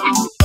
Thank